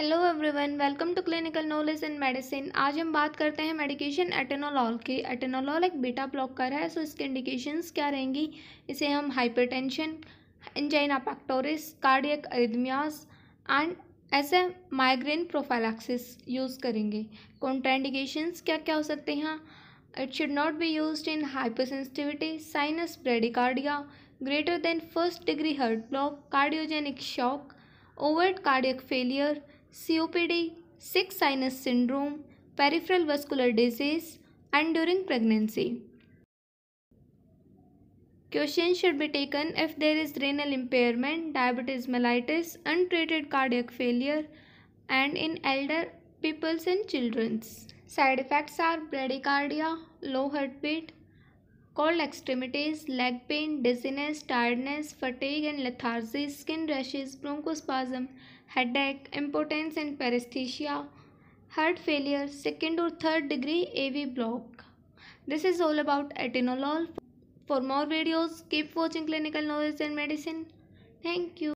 Hello everyone welcome to clinical knowledge in medicine आज हम बात करते हैं मेडिकेशन एटेनोलॉल की। एटेनोलॉल एक बीटा ब्लॉकर है सो इसके इंडिकेशंस क्या रहेंगी? इसे हम hypertension angina pectoris cardiac arrhythmias and a migraine prophylaxis use करेंगे। कॉन्ट्राइंडिकेशंस क्या क्या हो सकते हैं? It should not be used in hypersensitivity sinus bradycardia greater than first degree heart block cardiogenic shock overt cardiac failure, COPD, sick sinus syndrome, peripheral vascular disease, and during pregnancy. Questions should be taken if there is renal impairment, diabetes mellitus, untreated cardiac failure, and in elder peoples and children. Side effects are bradycardia, low heartbeat, cold extremities, leg pain, dizziness, tiredness, fatigue and lethargy, skin rashes, bronchospasm, headache, impotence and paresthesia, heart failure, second or third degree AV block. This is all about atenolol. For more videos, keep watching clinical knowledge and medicine. Thank you.